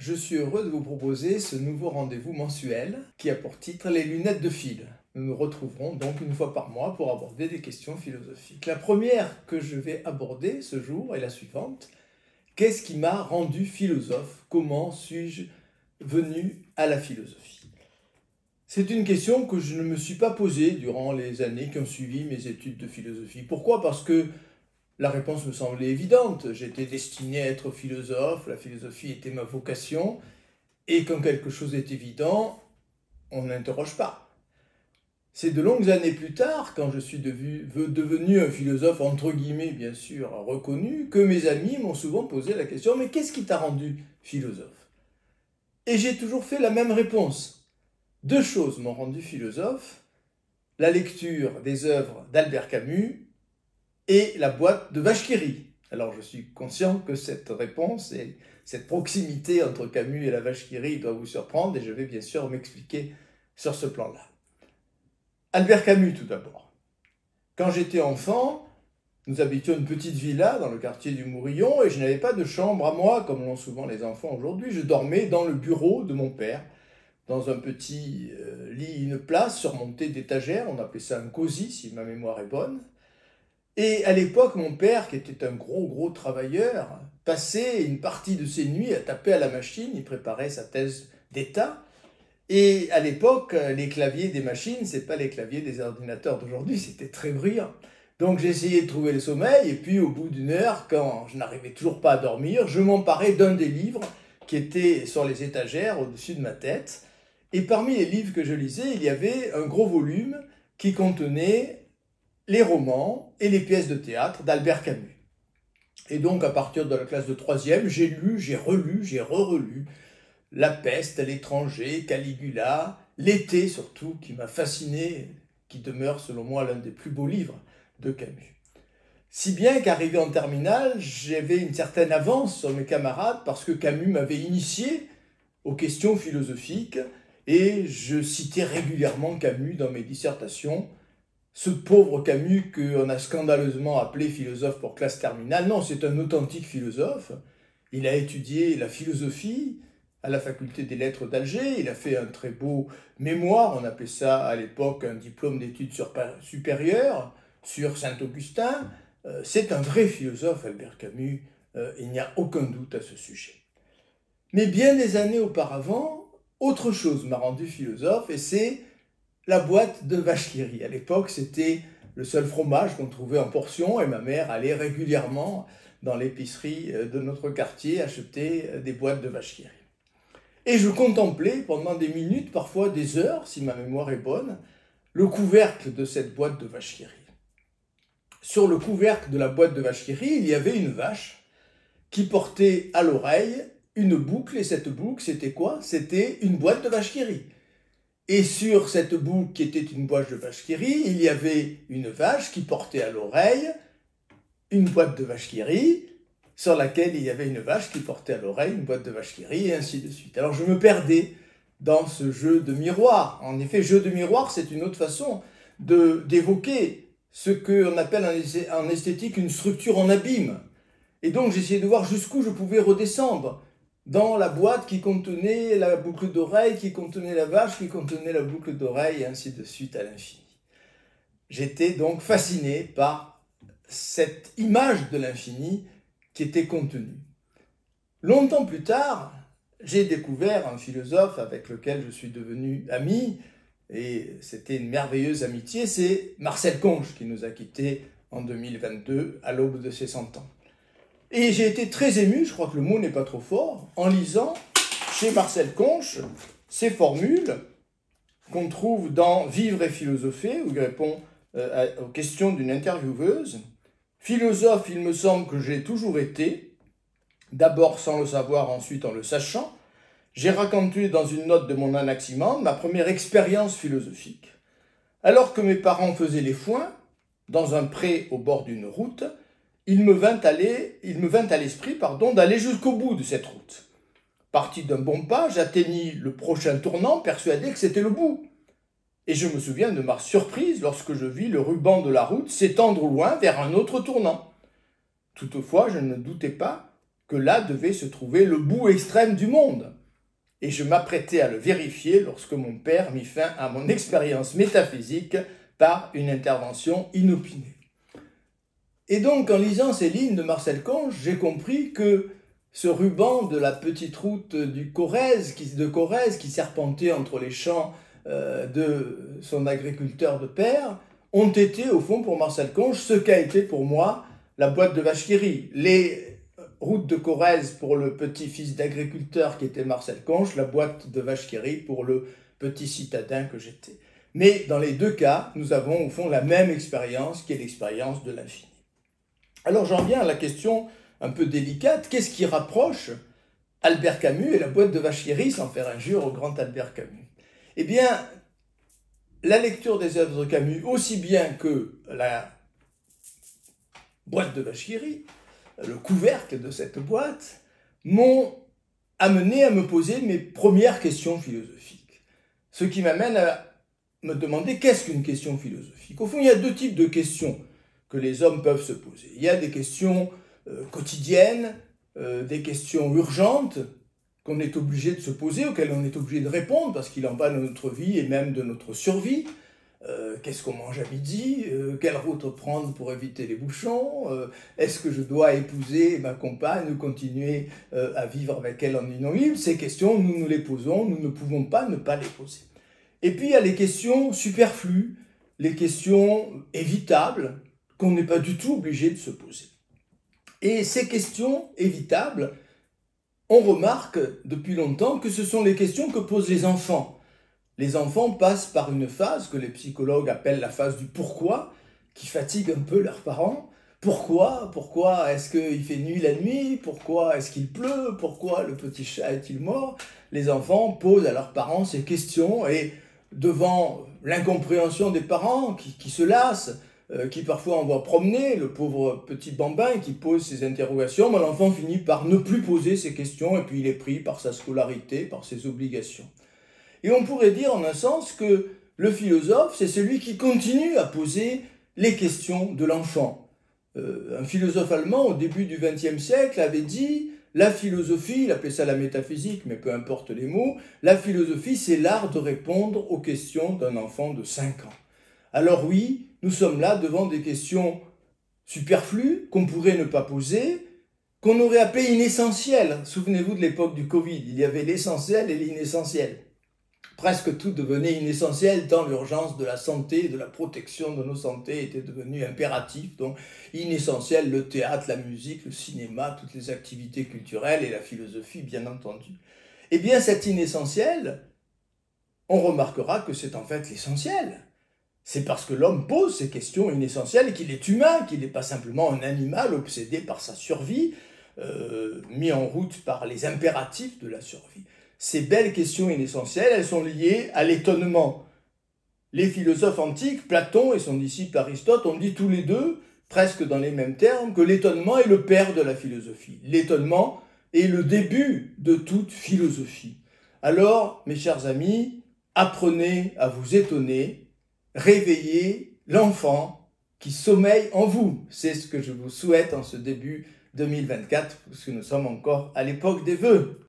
Je suis heureux de vous proposer ce nouveau rendez-vous mensuel qui a pour titre Les lunettes de fil. Nous nous retrouverons donc une fois par mois pour aborder des questions philosophiques. La première que je vais aborder ce jour est la suivante. Qu'est-ce qui m'a rendu philosophe? Comment suis-je venu à la philosophie? C'est une question que je ne me suis pas posée durant les années qui ont suivi mes études de philosophie. Pourquoi? Parce que la réponse me semblait évidente. J'étais destiné à être philosophe, la philosophie était ma vocation, et quand quelque chose est évident, on n'interroge pas. C'est de longues années plus tard, quand je suis devenu un philosophe, entre guillemets bien sûr, reconnu, que mes amis m'ont souvent posé la question, mais qu'est-ce qui t'a rendu philosophe? Et j'ai toujours fait la même réponse. Deux choses m'ont rendu philosophe, la lecture des œuvres d'Albert Camus et la boîte de vache Alors je suis conscient que cette réponse et cette proximité entre Camus et la vache doit vous surprendre et je vais bien sûr m'expliquer sur ce plan-là. Albert Camus tout d'abord. Quand j'étais enfant, nous habitions une petite villa dans le quartier du Mourillon et je n'avais pas de chambre à moi comme l'ont souvent les enfants aujourd'hui. Je dormais dans le bureau de mon père, dans un petit euh, lit, une place surmontée d'étagères. On appelait ça un cosy si ma mémoire est bonne. Et à l'époque, mon père, qui était un gros, gros travailleur, passait une partie de ses nuits à taper à la machine, il préparait sa thèse d'État. Et à l'époque, les claviers des machines, c'est pas les claviers des ordinateurs d'aujourd'hui, c'était très bruyant. Donc essayé de trouver le sommeil, et puis au bout d'une heure, quand je n'arrivais toujours pas à dormir, je m'emparais d'un des livres qui était sur les étagères au-dessus de ma tête. Et parmi les livres que je lisais, il y avait un gros volume qui contenait les romans et les pièces de théâtre d'Albert Camus. Et donc, à partir de la classe de troisième, j'ai lu, j'ai relu, j'ai re-relu La peste l'étranger, Caligula, L'été surtout, qui m'a fasciné, qui demeure selon moi l'un des plus beaux livres de Camus. Si bien qu'arrivé en terminale, j'avais une certaine avance sur mes camarades parce que Camus m'avait initié aux questions philosophiques et je citais régulièrement Camus dans mes dissertations ce pauvre Camus qu'on a scandaleusement appelé philosophe pour classe terminale. Non, c'est un authentique philosophe. Il a étudié la philosophie à la faculté des lettres d'Alger. Il a fait un très beau mémoire, on appelait ça à l'époque un diplôme d'études supérieures sur Saint-Augustin. Euh, c'est un vrai philosophe, Albert Camus. Euh, il n'y a aucun doute à ce sujet. Mais bien des années auparavant, autre chose m'a rendu philosophe, et c'est la boîte de vache. À l'époque, c'était le seul fromage qu'on trouvait en portion et ma mère allait régulièrement dans l'épicerie euh, de notre quartier acheter euh, des boîtes de vache. Et je contemplais pendant des minutes, parfois des heures, si ma mémoire est bonne, le couvercle de cette boîte de vache. Sur le couvercle de la boîte de vache il y avait une vache qui portait à l'oreille une boucle, et cette boucle, c'était quoi? C'était une boîte de vache. Et sur cette boucle qui était une boîte de vache qui rit, il y avait une vache qui portait à l'oreille une boîte de vache qui rit, sur laquelle il y avait une vache qui portait à l'oreille une boîte de vache qui rit, et ainsi de suite. Alors je me perdais dans ce jeu de miroir. En effet, jeu de miroir, c'est une autre façon d'évoquer ce qu'on appelle en esthétique une structure en abîme. Et donc j'essayais de voir jusqu'où je pouvais redescendre dans la boîte qui contenait la boucle d'oreille, qui contenait la vache, qui contenait la boucle d'oreille, et ainsi de suite à l'infini. J'étais donc fasciné par cette image de l'infini qui était contenue. Longtemps plus tard, j'ai découvert un philosophe avec lequel je suis devenu ami, et c'était une merveilleuse amitié, c'est Marcel Conche qui nous a quittés en 2022 à l'aube de ses 100 ans. Et j'ai été très ému, je crois que le mot n'est pas trop fort, en lisant chez Marcel Conche ces formules qu'on trouve dans Vivre et philosopher, où il répond euh, aux questions d'une intervieweuse. Philosophe, il me semble que j'ai toujours été, d'abord sans le savoir, ensuite en le sachant. J'ai raconté dans une note de mon anaximande ma première expérience philosophique. Alors que mes parents faisaient les foins, dans un pré au bord d'une route, il me vint à l'esprit pardon, d'aller jusqu'au bout de cette route. Parti d'un bon pas, j'atteignis le prochain tournant, persuadé que c'était le bout. Et je me souviens de ma surprise lorsque je vis le ruban de la route s'étendre loin vers un autre tournant. Toutefois, je ne doutais pas que là devait se trouver le bout extrême du monde. Et je m'apprêtais à le vérifier lorsque mon père mit fin à mon expérience métaphysique par une intervention inopinée. Et donc, en lisant ces lignes de Marcel Conge, j'ai compris que ce ruban de la petite route du Corrèze, qui, de Corrèze qui serpentait entre les champs euh, de son agriculteur de père, ont été, au fond, pour Marcel Conge, ce qu'a été pour moi la boîte de vache Les routes de Corrèze pour le petit-fils d'agriculteur qui était Marcel Conge, la boîte de vache pour le petit citadin que j'étais. Mais dans les deux cas, nous avons au fond la même expérience qui est l'expérience de l'infini. Alors j'en viens à la question un peu délicate, qu'est-ce qui rapproche Albert Camus et la boîte de vache sans faire injure au grand Albert Camus? Eh bien, la lecture des œuvres de Camus, aussi bien que la boîte de vache le couvercle de cette boîte, m'ont amené à me poser mes premières questions philosophiques. Ce qui m'amène à me demander qu'est-ce qu'une question philosophique? Au fond, il y a deux types de questions que les hommes peuvent se poser. Il y a des questions euh, quotidiennes, euh, des questions urgentes qu'on est obligé de se poser, auxquelles on est obligé de répondre parce qu'il en va de notre vie et même de notre survie. Euh, qu'est-ce qu'on mange à midi Quelle route prendre pour éviter les bouchons Est-ce que je dois épouser ma compagne ou continuer à vivre avec elle en union libre Ces questions, nous nous les posons, nous ne pouvons pas ne pas les poser. Et puis il y a les questions superflues, les questions évitables qu'on n'est pas du tout obligé de se poser. Et ces questions évitables, on remarque depuis longtemps que ce sont les questions que posent les enfants. Les enfants passent par une phase que les psychologues appellent la phase du pourquoi, qui fatigue un peu leurs parents. Pourquoi? Pourquoi est-ce qu'il fait nuit la nuit? Pourquoi est-ce qu'il pleut? Pourquoi le petit chat est-il mort? Les enfants posent à leurs parents ces questions et devant l'incompréhension des parents qui, qui se lassent, euh, qui parfois envoie promener le pauvre petit bambin qui pose ses interrogations, mais l'enfant finit par ne plus poser ses questions et puis il est pris par sa scolarité, par ses obligations. Et on pourrait dire en un sens que le philosophe, c'est celui qui continue à poser les questions de l'enfant. Euh, un philosophe allemand au début du XXe siècle avait dit la philosophie, il appelait ça la métaphysique, mais peu importe les mots, la philosophie c'est l'art de répondre aux questions d'un enfant de 5 ans. Alors oui, nous sommes là devant des questions superflues qu'on pourrait ne pas poser, qu'on aurait appelées inessentielles. Souvenez-vous de l'époque du Covid, il y avait l'essentiel et l'inessentiel. Presque tout devenait inessentiel tant l'urgence de la santé de la protection de nos santé était devenue impérative. Donc inessentiel le théâtre, la musique, le cinéma, toutes les activités culturelles et la philosophie bien entendu. Eh bien cet inessentiel, on remarquera que c'est en fait l'essentiel c'est parce que l'homme pose ces questions inessentielles qu'il est humain, qu'il n'est pas simplement un animal obsédé par sa survie, euh, mis en route par les impératifs de la survie. Ces belles questions inessentielles, elles sont liées à l'étonnement. Les philosophes antiques, Platon et son disciple Aristote, ont dit tous les deux, presque dans les mêmes termes, que l'étonnement est le père de la philosophie. L'étonnement est le début de toute philosophie. Alors, mes chers amis, apprenez à vous étonner réveiller l'enfant qui sommeille en vous. C'est ce que je vous souhaite en ce début 2024, parce que nous sommes encore à l'époque des vœux.